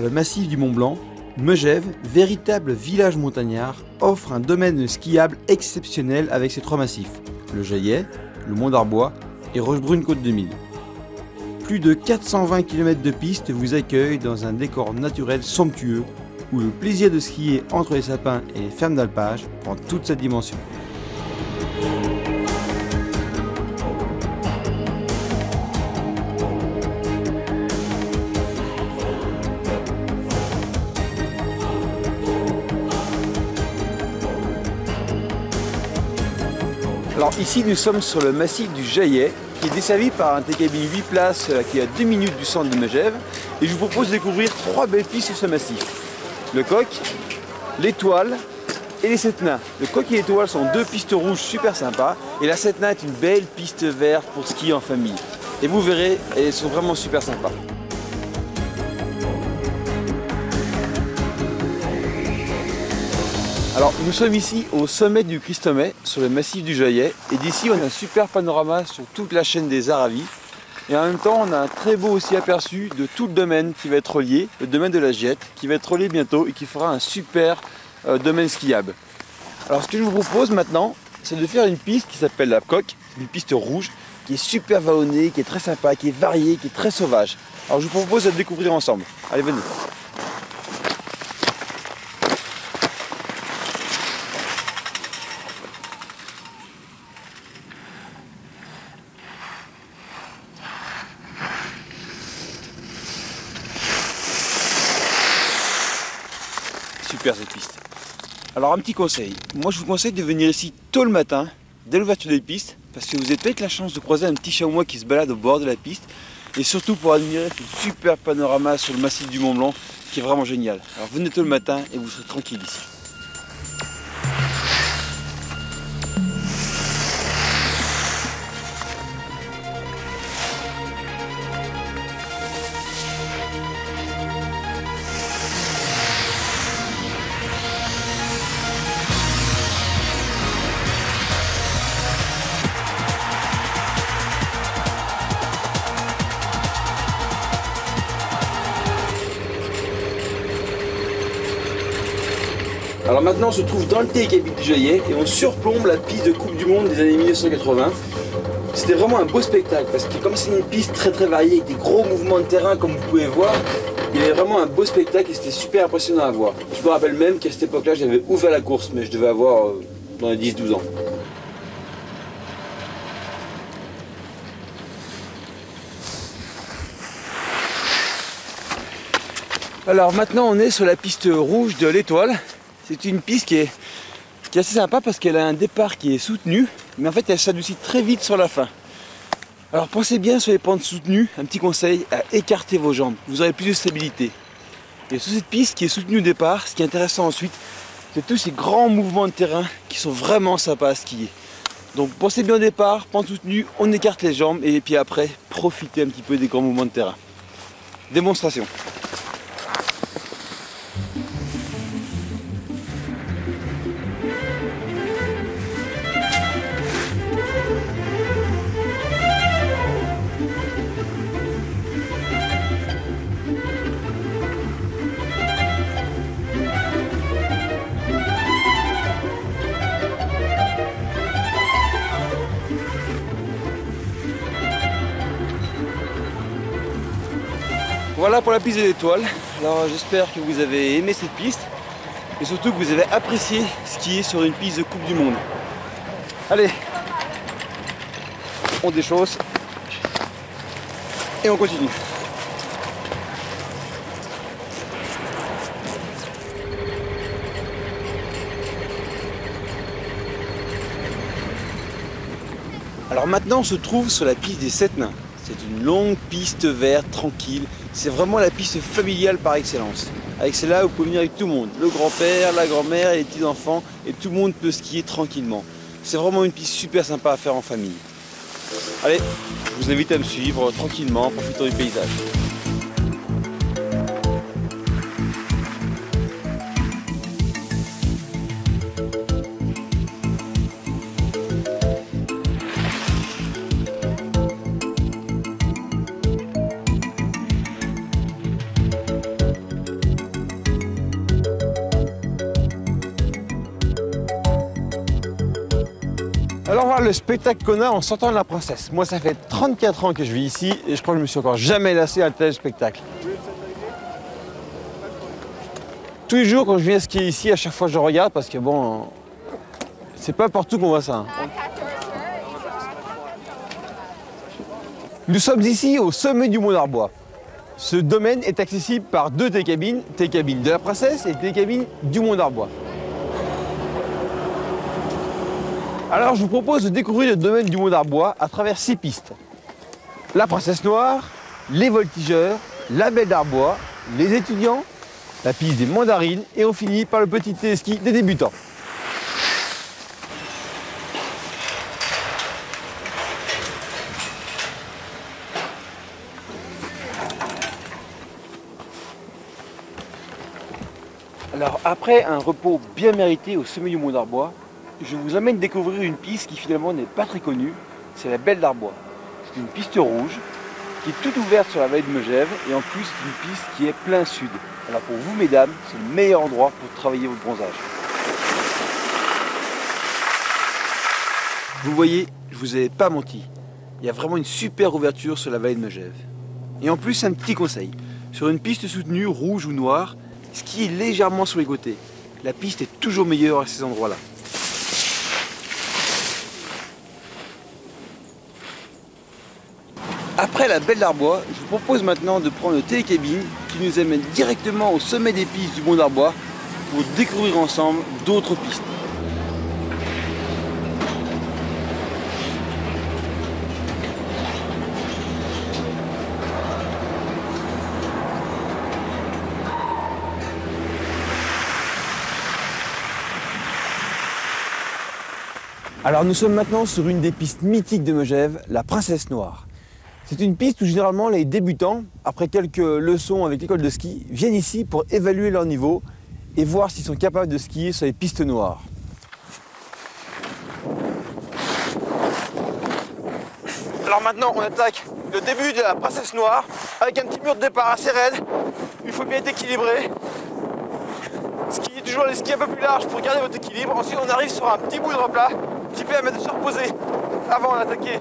Le massif du Mont Blanc, Megève, véritable village montagnard, offre un domaine skiable exceptionnel avec ses trois massifs, le Jaillet, le Mont d'Arbois et Rochebrune-Côte 2000. Plus de 420 km de piste vous accueillent dans un décor naturel somptueux où le plaisir de skier entre les sapins et les fermes d'alpage prend toute sa dimension. Alors ici nous sommes sur le massif du Jaillet qui est desservi par un TKB 8 places euh, qui est à 2 minutes du centre de Megève et je vous propose de découvrir trois belles pistes sur ce massif. Le coq, l'étoile et les sept nains. Le coq et l'étoile sont deux pistes rouges super sympas et la sept nains est une belle piste verte pour skier en famille. Et vous verrez, elles sont vraiment super sympas. Alors nous sommes ici au sommet du Christomet, sur le massif du Jaillet, et d'ici on a un super panorama sur toute la chaîne des Aravis. Et en même temps on a un très beau aussi aperçu de tout le domaine qui va être relié, le domaine de la Giette, qui va être relié bientôt et qui fera un super euh, domaine skiable. Alors ce que je vous propose maintenant, c'est de faire une piste qui s'appelle la Coque, une piste rouge, qui est super vallonnée, qui est très sympa, qui est variée, qui est très sauvage. Alors je vous propose de découvrir ensemble. Allez venez. Super cette piste. Alors un petit conseil, moi je vous conseille de venir ici tôt le matin, dès l'ouverture des pistes, parce que vous avez peut-être la chance de croiser un petit chamois qui se balade au bord de la piste, et surtout pour admirer ce super panorama sur le massif du Mont Blanc, qui est vraiment génial. Alors venez tôt le matin et vous serez tranquille ici. Alors maintenant on se trouve dans le TKB Jaillet et on surplombe la piste de Coupe du Monde des années 1980. C'était vraiment un beau spectacle parce que comme c'est une piste très très variée avec des gros mouvements de terrain comme vous pouvez voir, il y vraiment un beau spectacle et c'était super impressionnant à voir. Je me rappelle même qu'à cette époque-là j'avais ouvert la course mais je devais avoir euh, dans les 10-12 ans. Alors maintenant on est sur la piste rouge de l'étoile. C'est une piste qui est, assez sympa parce qu'elle a un départ qui est soutenu, mais en fait elle s'adoucit très vite sur la fin. Alors pensez bien sur les pentes soutenues, un petit conseil, à écarter vos jambes, vous aurez plus de stabilité. Et sur cette piste qui est soutenue au départ, ce qui est intéressant ensuite, c'est tous ces grands mouvements de terrain qui sont vraiment sympas à skier. Donc pensez bien au départ, pente soutenue, on écarte les jambes et puis après, profitez un petit peu des grands mouvements de terrain. Démonstration. Pour la piste des étoiles. Alors j'espère que vous avez aimé cette piste et surtout que vous avez apprécié skier sur une piste de Coupe du Monde. Allez, on déchausse et on continue. Alors maintenant on se trouve sur la piste des sept nains. C'est une longue piste verte, tranquille. C'est vraiment la piste familiale par excellence. Avec celle-là, vous pouvez venir avec tout le monde. Le grand-père, la grand-mère les petits-enfants. Et tout le monde peut skier tranquillement. C'est vraiment une piste super sympa à faire en famille. Allez, je vous invite à me suivre tranquillement, en profitant du paysage. Qu'on a en sortant de la princesse. Moi ça fait 34 ans que je vis ici et je crois que je me suis encore jamais lassé à tel spectacle. Tous les jours quand je viens skier ici, à chaque fois je regarde parce que bon, c'est pas partout qu'on voit ça. Nous sommes ici au sommet du Mont d'Arbois. Ce domaine est accessible par deux télécabines, télécabine de la princesse et télécabine du Mont d'Arbois. Alors je vous propose de découvrir le domaine du Mont d'Arbois à travers six pistes. La Princesse Noire, les voltigeurs, la Belle d'Arbois, les étudiants, la piste des mandarines et on finit par le petit téléski des débutants. Alors après un repos bien mérité au sommet du Mont d'Arbois, je vous amène découvrir une piste qui finalement n'est pas très connue, c'est la Belle d'Arbois. C'est une piste rouge qui est toute ouverte sur la vallée de Megève et en plus une piste qui est plein sud. Alors pour vous mesdames, c'est le meilleur endroit pour travailler votre bronzage. Vous voyez, je vous avais pas menti. Il y a vraiment une super ouverture sur la vallée de Megève. Et en plus, un petit conseil. Sur une piste soutenue, rouge ou noire, skiez légèrement sur les côtés. La piste est toujours meilleure à ces endroits-là. La Belle d'Arbois, je vous propose maintenant de prendre le télécabine qui nous amène directement au sommet des pistes du Mont d'Arbois pour découvrir ensemble d'autres pistes. Alors nous sommes maintenant sur une des pistes mythiques de Megève, la Princesse Noire. C'est une piste où généralement les débutants, après quelques leçons avec l'école de ski, viennent ici pour évaluer leur niveau et voir s'ils sont capables de skier sur les pistes noires. Alors maintenant on attaque le début de la Princesse Noire avec un petit mur de départ assez raide. Il faut bien être équilibré. Skier toujours les skis un peu plus larges pour garder votre équilibre. Ensuite on arrive sur un petit bout de replat qui permet de se reposer avant d'attaquer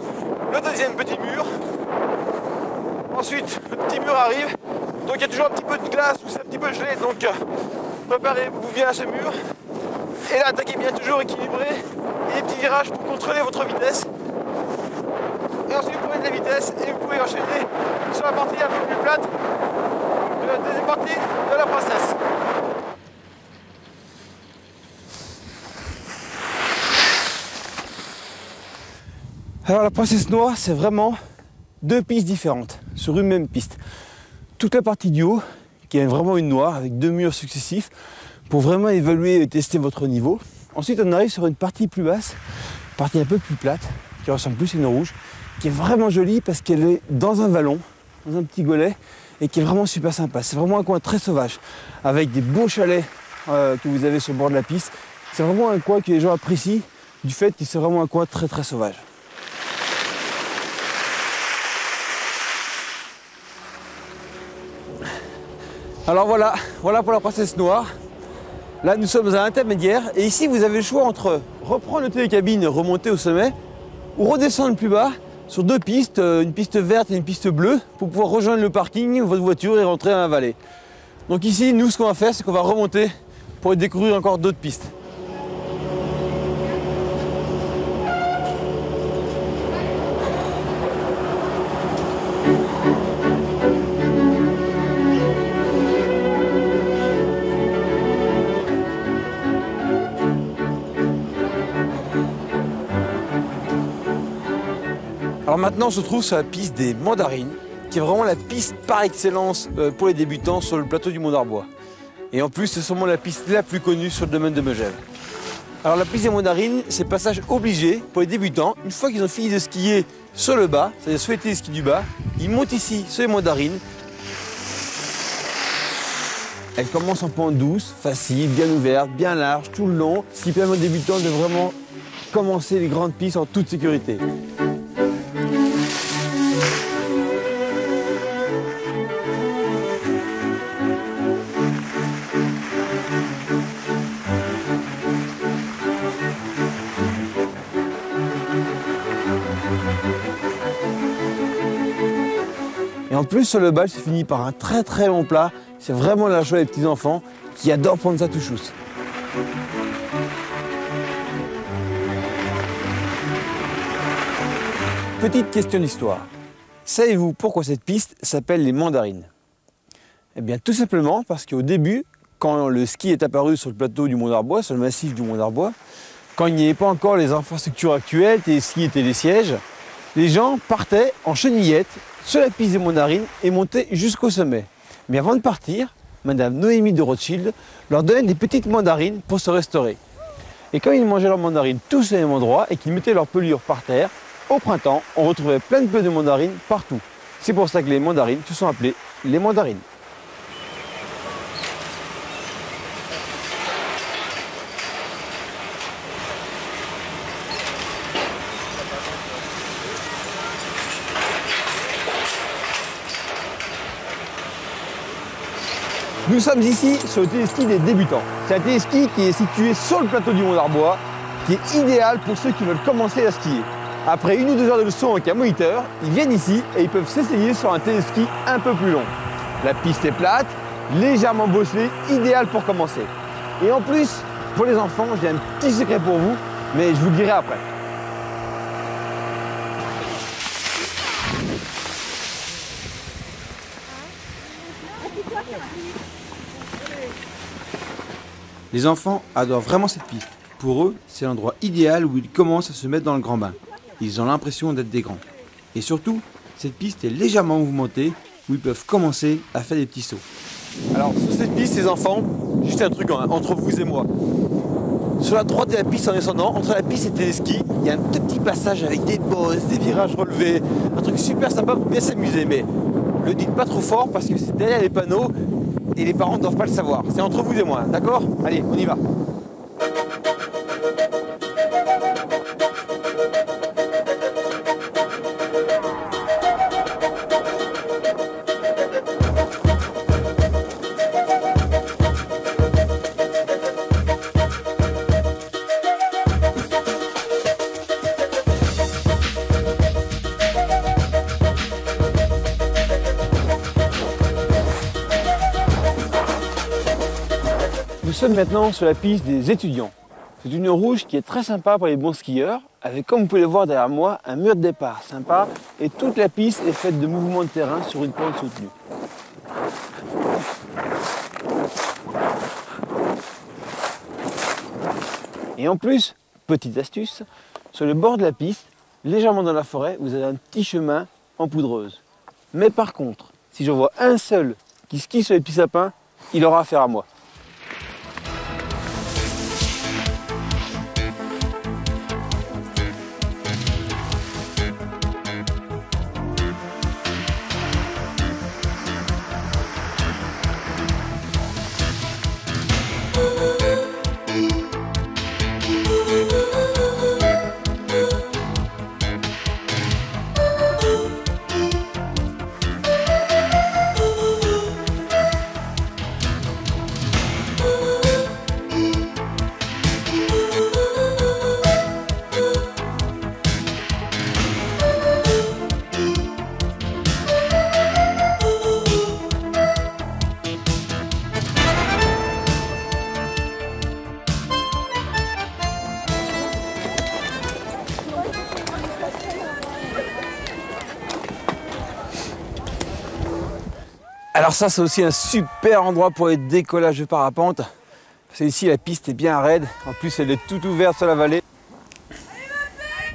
le deuxième petit mur. Ensuite, le petit mur arrive. Donc il y a toujours un petit peu de glace ou c'est un petit peu gelé. Donc euh, préparez-vous bien à ce mur. Et là, attaquez bien toujours équilibré. Et des petits virages pour contrôler votre vitesse. Et ensuite, vous prenez de la vitesse et vous pouvez enchaîner sur la partie un peu plus plate de la deuxième partie de la princesse. Alors la princesse noire, c'est vraiment deux pistes différentes sur une même piste. Toute la partie du haut, qui est vraiment une noire avec deux murs successifs, pour vraiment évaluer et tester votre niveau. Ensuite, on arrive sur une partie plus basse, partie un peu plus plate, qui ressemble plus à une rouge, qui est vraiment jolie parce qu'elle est dans un vallon, dans un petit golet, et qui est vraiment super sympa. C'est vraiment un coin très sauvage, avec des beaux chalets euh, que vous avez sur le bord de la piste. C'est vraiment un coin que les gens apprécient du fait que c'est vraiment un coin très très sauvage. Alors voilà, voilà pour la princesse noire. Là, nous sommes à l'intermédiaire. Et ici, vous avez le choix entre reprendre le télécabine remonter au sommet, ou redescendre plus bas sur deux pistes, euh, une piste verte et une piste bleue, pour pouvoir rejoindre le parking, votre voiture et rentrer dans la vallée. Donc ici, nous, ce qu'on va faire, c'est qu'on va remonter pour découvrir encore d'autres pistes. Alors maintenant, on se trouve sur la piste des mandarines, qui est vraiment la piste par excellence euh, pour les débutants sur le plateau du Mont d'Arbois. Et en plus, c'est sûrement la piste la plus connue sur le domaine de Megève. Alors la piste des mandarines, c'est passage obligé pour les débutants. Une fois qu'ils ont fini de skier sur le bas, c'est-à-dire souhaiter les skis du bas, ils montent ici sur les mandarines. Elle commence en pente douce, facile, bien ouverte, bien large, tout le long, ce qui permet aux débutants de vraiment commencer les grandes pistes en toute sécurité. Plus, sur le bal, c'est fini par un très très long plat. C'est vraiment la joie des petits enfants qui adorent prendre ça tout chousse. Petite question d'histoire. Savez-vous pourquoi cette piste s'appelle les mandarines? Eh bien tout simplement parce qu'au début, quand le ski est apparu sur le plateau du Mont d'Arbois, sur le massif du Mont d'Arbois, quand il n'y avait pas encore les infrastructures actuelles, les skis étaient des sièges, les gens partaient en chenillette sur la piste des mandarines et montaient jusqu'au sommet. Mais avant de partir, Madame Noémie de Rothschild leur donnait des petites mandarines pour se restaurer. Et quand ils mangeaient leurs mandarines tous au même endroit et qu'ils mettaient leur pelure par terre, au printemps, on retrouvait plein de peu de mandarines partout. C'est pour ça que les mandarines se sont appelées les mandarines. Nous sommes ici sur le téléski des débutants. C'est un téléski qui est situé sur le plateau du Mont d'Arbois, qui est idéal pour ceux qui veulent commencer à skier. Après une ou deux heures de leçon avec un moniteur, ils viennent ici et ils peuvent s'essayer sur un téléski un peu plus long. La piste est plate, légèrement bosselée, idéal pour commencer. Et en plus, pour les enfants, j'ai un petit secret pour vous, mais je vous le dirai après. Les enfants adorent vraiment cette piste. Pour eux, c'est l'endroit idéal où ils commencent à se mettre dans le grand bain. Ils ont l'impression d'être des grands. Et surtout, cette piste est légèrement mouvementée où ils peuvent commencer à faire des petits sauts. Alors sur cette piste, les enfants, juste un truc hein, entre vous et moi. Sur la droite de la piste en descendant, entre la piste et le téléski, il y a un tout petit passage avec des bosses, des virages relevés, un truc super sympa pour bien s'amuser. Mais le dites pas trop fort parce que c'est derrière les panneaux et les parents ne doivent pas le savoir. C'est entre vous et moi, d'accord? Allez, on y va. Sommes maintenant sur la piste des étudiants. C'est une rouge qui est très sympa pour les bons skieurs, avec comme vous pouvez le voir derrière moi, un mur de départ sympa, et toute la piste est faite de mouvements de terrain sur une pente soutenue. Et en plus, petite astuce, sur le bord de la piste, légèrement dans la forêt, vous avez un petit chemin en poudreuse. Mais par contre, si je vois un seul qui skie sur les petits sapins, il aura affaire à moi. Ça c'est aussi un super endroit pour les décollages de parapente. Que ici la piste est bien raide, en plus elle est toute ouverte sur la vallée.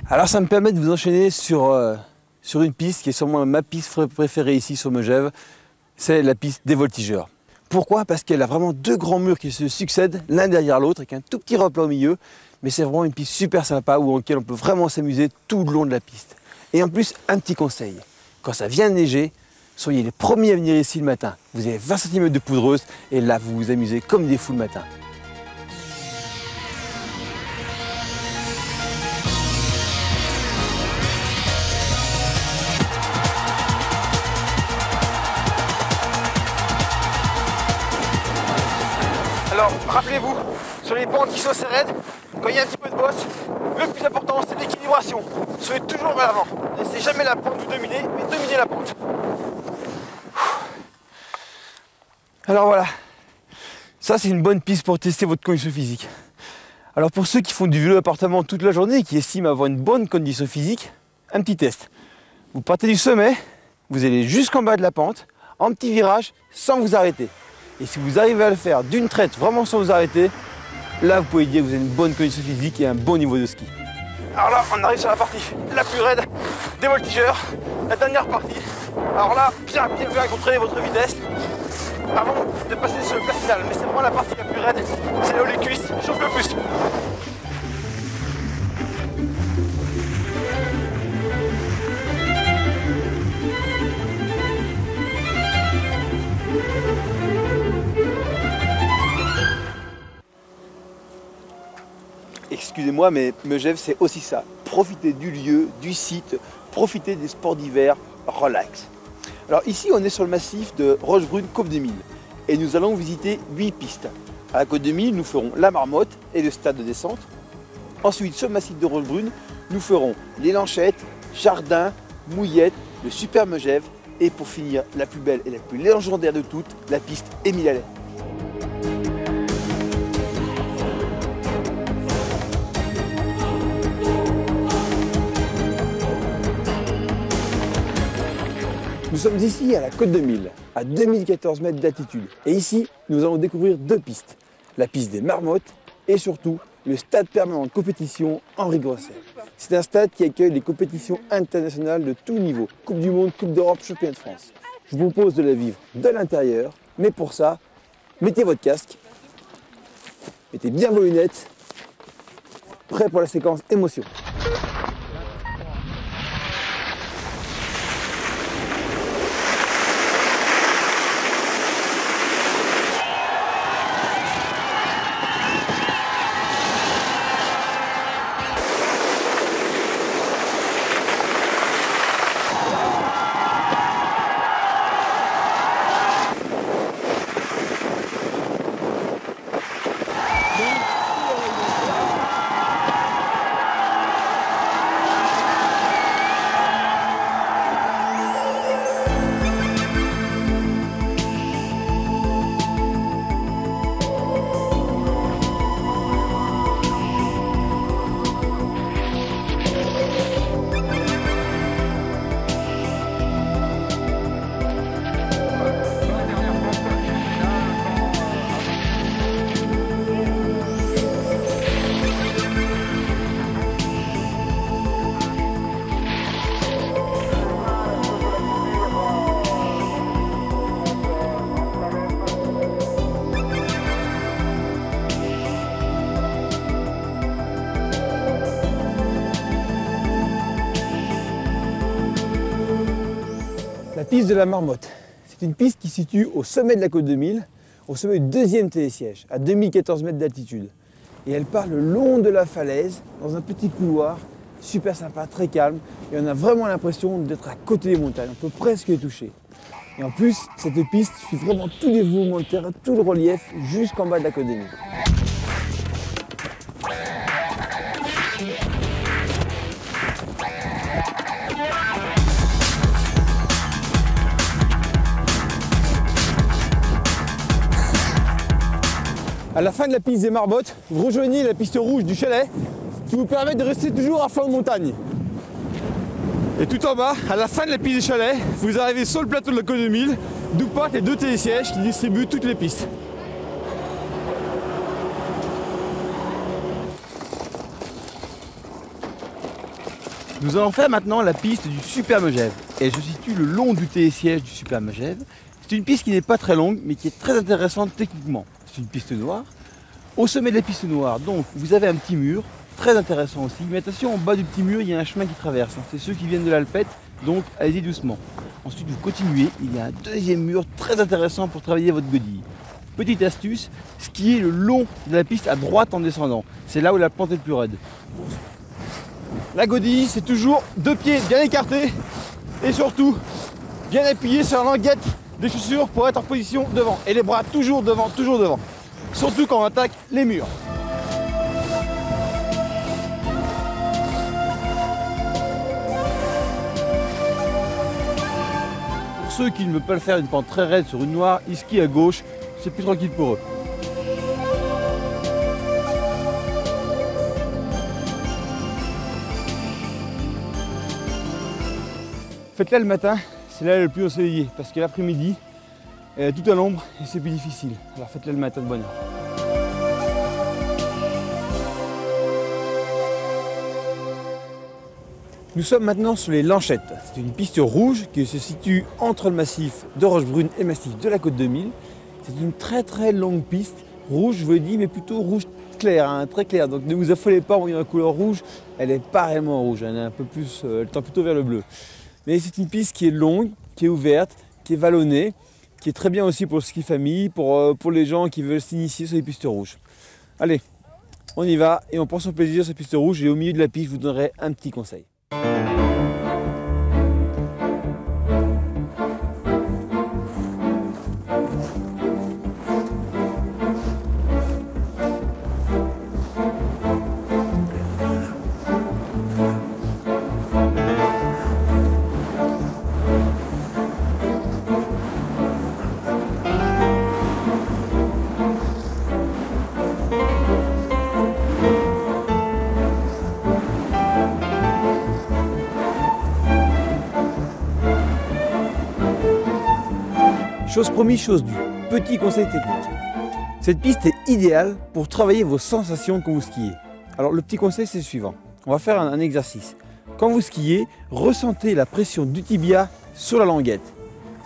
Alors ça me permet de vous enchaîner sur, euh, une piste qui est sûrement ma piste préférée ici sur Megève, c'est la piste des voltigeurs. Pourquoi? Parce qu'elle a vraiment deux grands murs qui se succèdent l'un derrière l'autre avec un tout petit replat au milieu, mais c'est vraiment une piste super sympa où on peut vraiment s'amuser tout le long de la piste. Et en plus, un petit conseil, quand ça vient neiger, Soyez les premiers à venir ici le matin. Vous avez 20 cm de poudreuse et là vous vous amusez comme des fous le matin. Alors, rappelez-vous, sur les pentes qui sont assez raides, quand il y a un petit peu de bosse, le plus important c'est l'équilibration. Soyez toujours vers l'avant. Laissez jamais la pente vous dominer, mais dominez la pente. Alors voilà, ça c'est une bonne piste pour tester votre condition physique. Alors pour ceux qui font du vélo appartement toute la journée et qui estiment avoir une bonne condition physique, un petit test. Vous partez du sommet, vous allez jusqu'en bas de la pente, en petit virage, sans vous arrêter. Et si vous arrivez à le faire d'une traite, vraiment sans vous arrêter, là vous pouvez dire que vous avez une bonne condition physique et un bon niveau de ski. Alors là, on arrive sur la partie la plus raide des voltigeurs, la dernière partie. Alors là, bien, bien, bien contrôler votre vitesse avant de passer sur le plat final. Mais c'est vraiment la partie la plus raide, c'est là où les cuisses chauffent le plus. Excusez-moi, mais Megève, c'est aussi ça. Profiter du lieu, du site, profiter des sports d'hiver, relax. Alors ici, on est sur le massif de Rochebrune Côte des Mille et nous allons visiter 8 pistes. À la Côte des Mille, nous ferons la marmotte et le stade de descente. Ensuite, sur le massif de Rochebrune, nous ferons les Lanchettes, Jardin, Mouillette, le Super Megève et pour finir, la plus belle et la plus légendaire de toutes, la piste Émile Allais. Sommes ici à la Côte de Mille, à 2014 mètres d'altitude. Et ici, nous allons découvrir deux pistes. La piste des marmottes et surtout le stade permanent de compétition Henri Grosset. C'est un stade qui accueille les compétitions internationales de tout niveau. Coupe du Monde, Coupe d'Europe, Championnat de France. Je vous propose de la vivre de l'intérieur, mais pour ça, mettez votre casque, mettez bien vos lunettes, prêt pour la séquence émotion. de la marmotte. C'est une piste qui se situe au sommet de la côte 2000, au sommet du deuxième télésiège, à 2014 mètres d'altitude. Et elle part le long de la falaise, dans un petit couloir, super sympa, très calme. Et on a vraiment l'impression d'être à côté des montagnes, on peut presque les toucher. Et en plus, cette piste suit vraiment tous les mouvements de terrain, tout le relief, jusqu'en bas de la côte 2000. À la fin de la piste des Marmottes, vous rejoignez la piste rouge du chalet qui vous permet de rester toujours à flanc de montagne. Et tout en bas, à la fin de la piste des chalets, vous arrivez sur le plateau de la côte de Mille, d'où partent les deux télésièges qui distribuent toutes les pistes. Nous allons faire maintenant la piste du Super Megève. Elle se situe le long du télésiège du Super Megève. C'est une piste qui n'est pas très longue, mais qui est très intéressante techniquement. C'est une piste noire. Au sommet de la piste noire, donc, vous avez un petit mur, très intéressant aussi. Mais attention, en bas du petit mur, il y a un chemin qui traverse. C'est ceux qui viennent de l'Alpette, donc allez-y doucement. Ensuite, vous continuez, il y a un deuxième mur très intéressant pour travailler votre godille. Petite astuce, skier le long de la piste à droite en descendant. C'est là où la pente est le plus raide. La godille, c'est toujours deux pieds bien écartés et surtout bien appuyés sur la languette des chaussures pour être en position devant. Et les bras toujours devant, toujours devant. Surtout quand on attaque les murs. pour ceux qui ne veulent pas le faire une pente très raide sur une noire, ils skient à gauche, c'est plus tranquille pour eux. Faites-la le matin, c'est là le plus ensoleillé, parce que l'après-midi, elle est tout à l'ombre et c'est plus difficile. Alors faites-la le matin de bonne heure. Nous sommes maintenant sur les Lanchettes. C'est une piste rouge qui se situe entre le massif de Rochebrune et le massif de la Côte 2000. C'est une très très longue piste. Rouge, je vous le dis, mais plutôt rouge clair, hein, très clair. Donc ne vous affolez pas en voyant la couleur rouge. Elle n'est pas réellement rouge, elle est un peu plus, euh, elle tend plutôt vers le bleu. Mais c'est une piste qui est longue, qui est ouverte, qui est vallonnée, qui est très bien aussi pour le ski famille, pour, euh, pour les gens qui veulent s'initier sur les pistes rouges. Allez, on y va et on pense au plaisir sur ces pistes rouges. Et au milieu de la piste, je vous donnerai un petit conseil. Chose promise, chose due. Petit conseil technique. Cette piste est idéale pour travailler vos sensations quand vous skiez. Alors le petit conseil c'est le suivant. On va faire un, un exercice. Quand vous skiez, ressentez la pression du tibia sur la languette.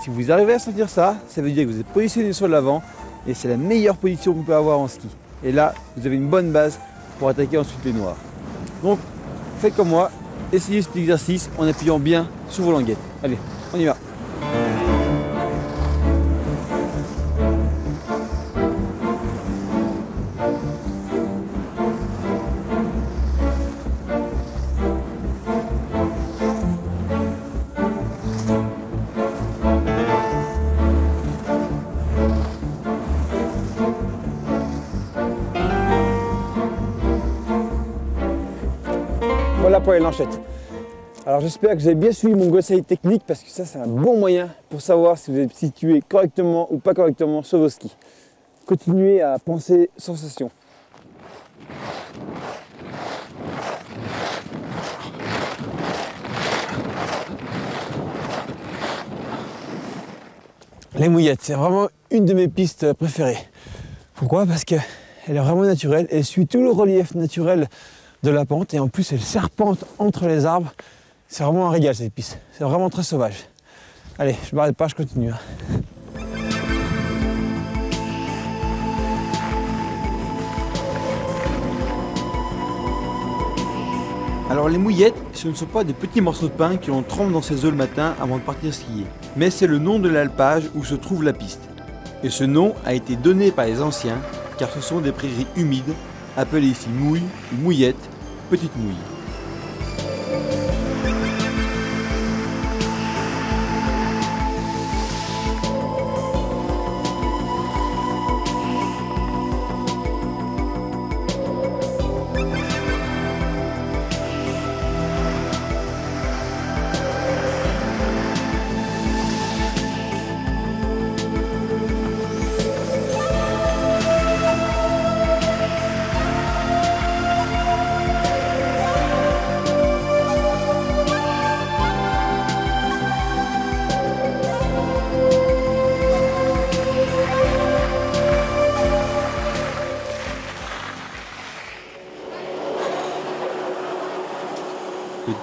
Si vous arrivez à sentir ça, ça veut dire que vous êtes positionné sur l'avant et c'est la meilleure position qu'on peut avoir en ski. Et là, vous avez une bonne base pour attaquer ensuite les noirs. Donc, faites comme moi, essayez cet exercice en appuyant bien sur vos languettes. Allez, on y va. Alors j'espère que vous avez bien suivi mon conseil technique parce que ça c'est un bon moyen pour savoir si vous êtes situé correctement ou pas correctement sur vos skis. Continuez à penser sensation. Les mouillettes, c'est vraiment une de mes pistes préférées. Pourquoi? Parce qu'elle est vraiment naturelle, elle suit tout le relief naturel de la pente et en plus elle serpente entre les arbres. C'est vraiment un régal cette piste. C'est vraiment très sauvage. Allez, je m'arrête pas, je continue. hein. Alors les mouillettes, ce ne sont pas des petits morceaux de pain que l'on trempe dans ses œufs le matin avant de partir skier, mais c'est le nom de l'alpage où se trouve la piste. Et ce nom a été donné par les anciens car ce sont des prairies humides, appelées ici mouilles ou mouillettes, petites mouilles.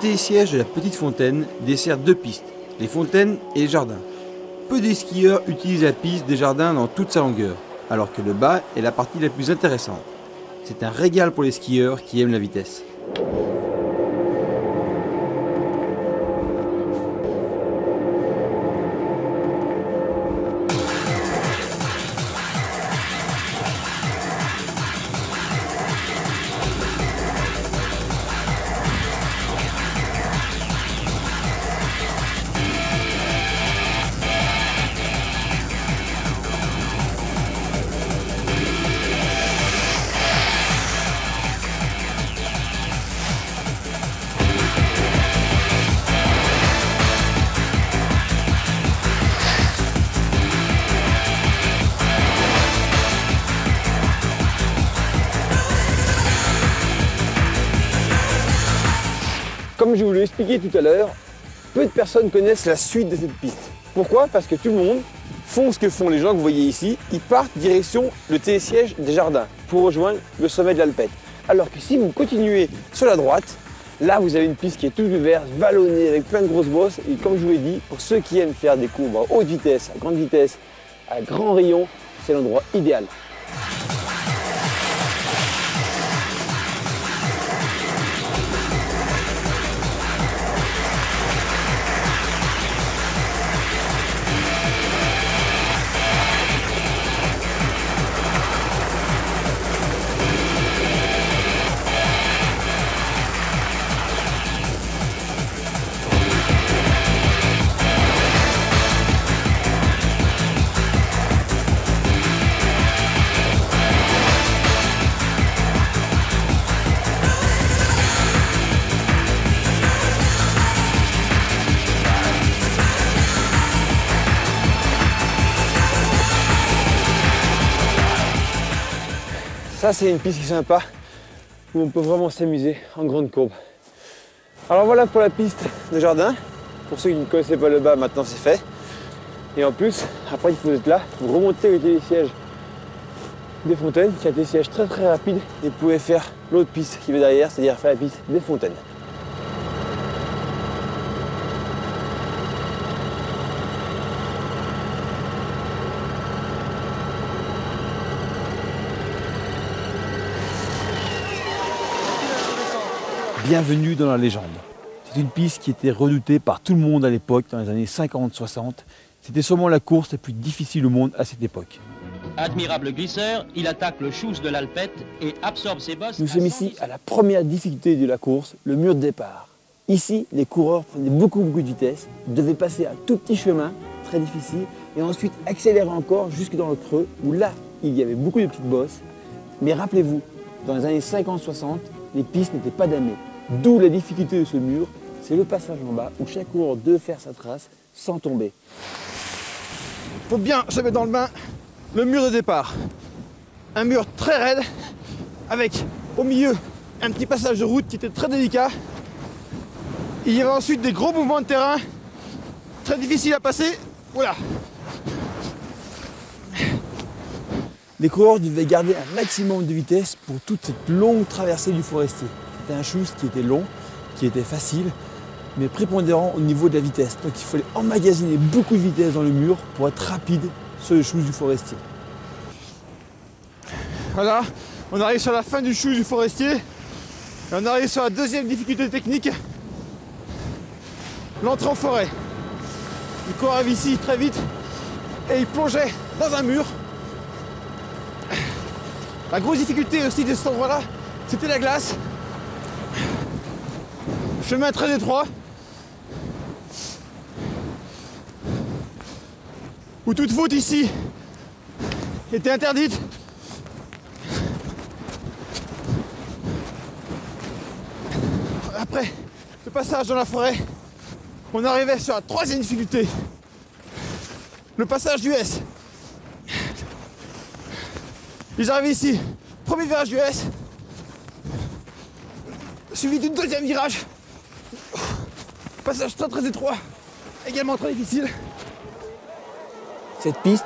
Le télésiège de la Petite Fontaine dessert deux pistes, les fontaines et les jardins. Peu des skieurs utilisent la piste des jardins dans toute sa longueur, alors que le bas est la partie la plus intéressante. C'est un régal pour les skieurs qui aiment la vitesse. Comme je vous l'ai expliqué tout à l'heure, peu de personnes connaissent la suite de cette piste. Pourquoi? Parce que tout le monde font ce que font les gens que vous voyez ici. Ils partent direction le télésiège des jardins pour rejoindre le sommet de l'Alpette. Alors que si vous continuez sur la droite, là vous avez une piste qui est toute verte, vallonnée avec plein de grosses bosses. Et comme je vous l'ai dit, pour ceux qui aiment faire des courbes à haute vitesse, à grande vitesse, à grand rayon, c'est l'endroit idéal. C'est une piste qui est sympa, où on peut vraiment s'amuser en grande courbe. Alors voilà pour la piste de jardin. Pour ceux qui ne connaissaient pas le bas, maintenant c'est fait. Et en plus, après que vous êtes là, vous remontez le télésiège des fontaines, qui est un télésiège très très rapide, et vous pouvez faire l'autre piste qui va derrière, c'est-à-dire faire la piste des fontaines. Bienvenue dans la légende. C'est une piste qui était redoutée par tout le monde à l'époque, dans les années 50-60. C'était sûrement la course la plus difficile au monde à cette époque. Admirable glisseur, il attaque le chousse de l'Alpette et absorbe ses bosses. Nous sommes ici à la première difficulté de la course, le mur de départ. Ici, les coureurs prenaient beaucoup, beaucoup de vitesse, devaient passer un tout petit chemin, très difficile, et ensuite accélérer encore jusque dans le creux, où là, il y avait beaucoup de petites bosses. Mais rappelez-vous, dans les années 50-60, les pistes n'étaient pas damées. D'où la difficulté de ce mur, c'est le passage en bas où chaque coureur devait faire sa trace sans tomber. Il faut bien se mettre dans le bain le mur de départ. Un mur très raide avec au milieu un petit passage de route qui était très délicat. Il y avait ensuite des gros mouvements de terrain très difficiles à passer. Voilà. Les coureurs devaient garder un maximum de vitesse pour toute cette longue traversée du forestier. C'était un qui était long, qui était facile, mais prépondérant au niveau de la vitesse. Donc il fallait emmagasiner beaucoup de vitesse dans le mur pour être rapide sur le chousse du forestier. Voilà, on arrive sur la fin du chou du forestier. Et on arrive sur la deuxième difficulté technique, l'entrée en forêt. Coureur arrive ici très vite et il plongeait dans un mur. La grosse difficulté aussi de cet endroit-là, c'était la glace. Chemin très étroit. Où toute faute ici était interdite. Après le passage dans la forêt, on arrivait sur la troisième difficulté. Le passage du S. Ils arrivent ici, premier virage du S, suivi du deuxième virage. Passage très très étroit, également très difficile. Cette piste,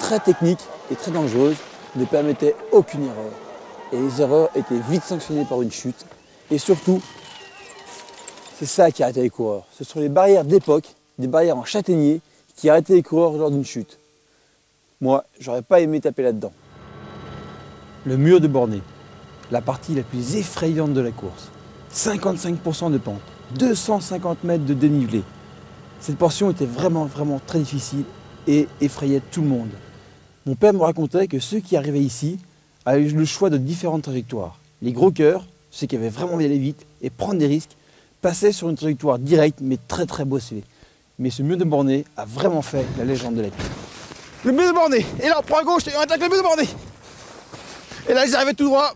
très technique et très dangereuse, ne permettait aucune erreur. Et les erreurs étaient vite sanctionnées par une chute. Et surtout, c'est ça qui arrêtait les coureurs. Ce sont les barrières d'époque, des barrières en châtaignier, qui arrêtaient les coureurs lors d'une chute. Moi, j'aurais pas aimé taper là-dedans. Le mur de Bornée, la partie la plus effrayante de la course. 55% de pente, 250 mètres de dénivelé. Cette portion était vraiment, vraiment très difficile et effrayait tout le monde. Mon père me racontait que ceux qui arrivaient ici avaient le choix de différentes trajectoires. Les gros cœurs, ceux qui avaient vraiment envie d'aller vite et prendre des risques, passaient sur une trajectoire directe mais très très bossée. Mais ce mur de Bornée a vraiment fait la légende de la piste. Le mur de Bornée. Et là, on prend à gauche et on attaque le mur de Bornée. Et là, ils arrivaient tout droit.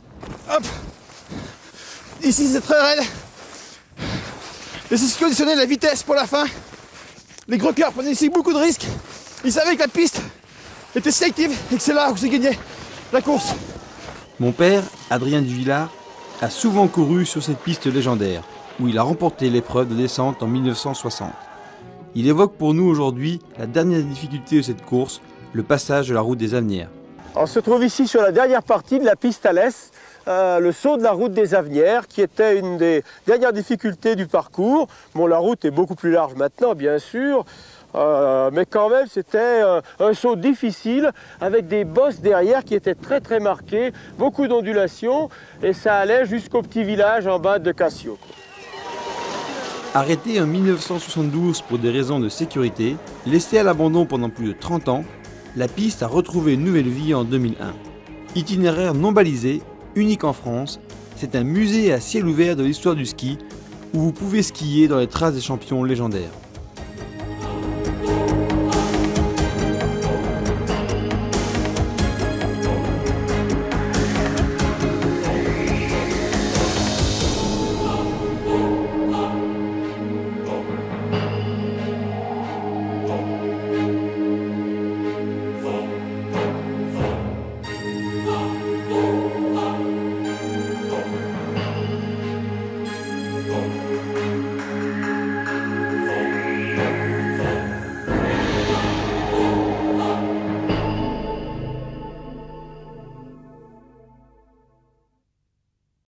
Hop. Ici, c'est très raide. Et c'est ce qui conditionnait la vitesse pour la fin. Les gros cœurs prenaient ici beaucoup de risques. Ils savaient que la piste était sélective et que c'est là où c'est gagné la course. Mon père, Adrien Duvillard, a souvent couru sur cette piste légendaire. où il a remporté l'épreuve de descente en 1960. Il évoque pour nous aujourd'hui la dernière difficulté de cette course, le passage de la route des Avenières. On se trouve ici sur la dernière partie de la piste à l'est, euh, le saut de la route des Avenières, qui était une des dernières difficultés du parcours. Bon, la route est beaucoup plus large maintenant, bien sûr, euh, mais quand même, c'était euh, un saut difficile avec des bosses derrière qui étaient très très marquées, beaucoup d'ondulations, et ça allait jusqu'au petit village en bas de Cassio. Arrêté en 1972 pour des raisons de sécurité, laissé à l'abandon pendant plus de 30 ans, la piste a retrouvé une nouvelle vie en 2001. Itinéraire non balisé, unique en France, c'est un musée à ciel ouvert de l'histoire du ski où vous pouvez skier dans les traces des champions légendaires.